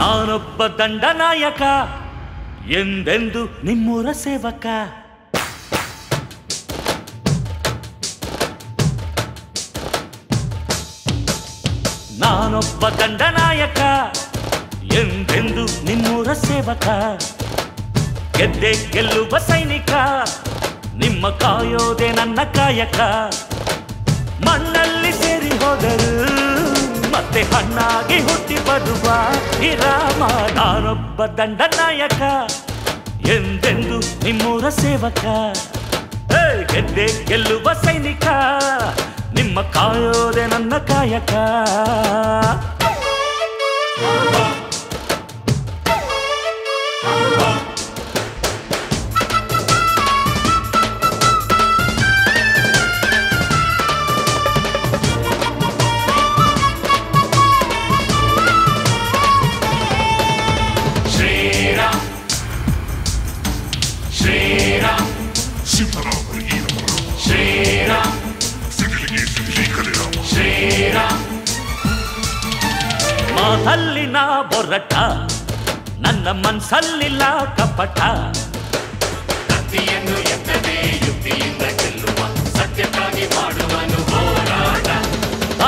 ನಾನೊಬ್ಬ ದಂಡನಾಯಕ ಎಂದೆಂದು ನಿಮ್ಮೂರ ಸೇವಕ? ನಾನೊಬ್ಬ ದಂಡನಾಯಕ ಎಂದೆಂದು ನಿಮ್ಮೂರ ಸೇವಕ? ಗೆದ್ದೆ ಗೆಲ್ಲುವ ಸೈನಿಕ, ನಿಮ್ಮ ಕಾಯೋದೆ ನನ್ನ ಕಾಯಕ. ಮಣ್ಣಲ್ಲಿ ಸೇರಿ ಹೋದರು ಮತ್ತೆ ಹಣ್ಣಾಗಿ ಹುಟ್ಟಿ ಬರುವ ಈ ರಾಮ ನಾನೊಬ್ಬ ದಂಡನಾಯಕ ಎಂದೆಂದು ನಿಮ್ಮೂರ ಸೇವಕ? ಗೆದ್ದೆ ಗೆಲ್ಲುವ ಸೈನಿಕ ನಿಮ್ಮ ಕಾಯೋದೆ ನನ್ನ ಕಾಯಕ? ಮಾತಲ್ಲಿನ ಬೊರಟ ನನ್ನ ಮನ್ಸಲ್ಲಿಲ್ಲ ಕಪಟ. ಕತ್ತಿಯನ್ನು ಎತ್ತದೇ ಯುಕ್ತಿಯಿಂದ ಗೆಲ್ಲುವ ಸತ್ಯಕ್ಕಾಗಿ ಮಾಡುವನು ಹೋರಾಟ.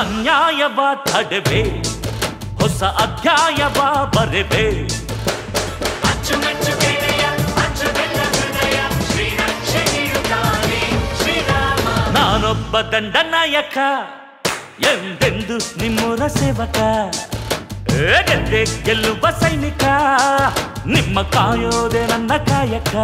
ಅನ್ಯಾಯವ ತಡೆವೆ ಹೊಸ ಅಧ್ಯಾಯವ ಬರೆವೆ. ನಾನೊಬ್ಬ ದಂಡನಾಯಕ ಎಂದೆಂದು ನಿಮ್ಮೂರ ಸೇವಕ. ಗೆದ್ದೆ ಗೆಲ್ಲುವ ಸೈನಿಕ ನಿಮ್ಮ ಕಾಯೋದೆ ನನ್ನ ಕಾಯಕ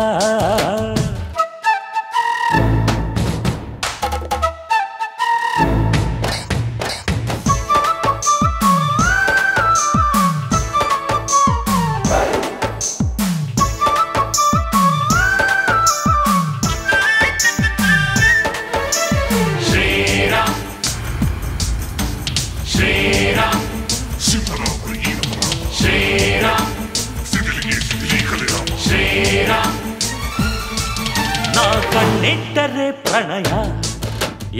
ಕಣ್ಣಿಟ್ಟರೆ ಪ್ರಣಯ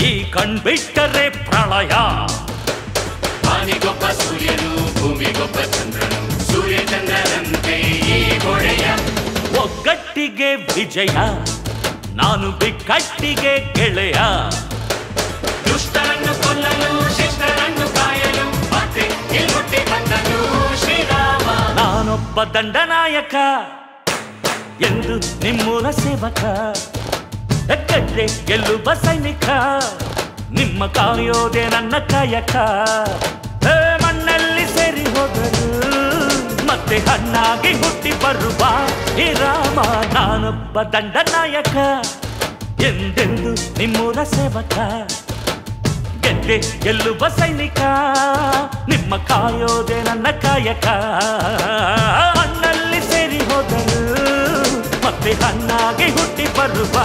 ಈ ಕಣ್ಬಿಟ್ಟರೆ ಪ್ರಳಯ. ವಾನಿಗೊಬ್ಬ ಸೂರ್ಯನು ಭೂಮಿಗೊಬ್ಬ ಚಂದ್ರನು ಸೂರ್ಯ ಚಂದ್ರನಂತೆ ಈ ಹೊಳೆಯ ಒಗ್ಗಟ್ಟಿಗೆ ವಿಜಯ ನಾನು ಬಿಕ್ಕಟ್ಟಿಗೆ ಗೆಳೆಯ. ದುಷ್ಟರನ್ನು ಕೊಲ್ಲಲು ಶಿಷ್ಟರನ್ನು ಕಾಯಲು ಮತ್ತೆ ಇಲ್ಮುಟ್ಟಿ ಬಂದನು ಶ್ರೀರಾಮ. ನಾನೊಬ್ಬ ದಂಡನಾಯಕ ಎಂದು ನಿಮ್ಮೂರ ಸೇವಕ. ಗೆದ್ದೆ ಗೆಲ್ಲುವ ಸೈನಿಕ. ನಿಮ್ಮ ಕಾಯೋದೆ ನನ್ನ ಕಾಯಕ. ಮಣ್ಣಲ್ಲಿ ಸೇರಿ ಹೋದರು. ಮತ್ತೆ ಹಣ್ಣಾಗಿ ಹುಟ್ಟಿ ಬರುವ ಈ ರಾಮ, ನಾನೊಬ್ಬ ದಂಡನಾಯಕ ಎಂದೆಂದು ನಿಮ್ಮೂರ ಸೇವಕ. ಗೆದ್ದೆ ಗೆಲ್ಲುವ ಸೈನಿಕ. ನಿಮ್ಮ ಕಾಯೋದೆ ನನ್ನ ಕಾಯಕ. ಮಣ್ಣಲ್ಲಿ ಸೇರಿ ಹೋದರು. ಮತ್ತೆ ಹಣ್ಣಾಗಿ ಹುಟ್ಟಿ ಬರುವ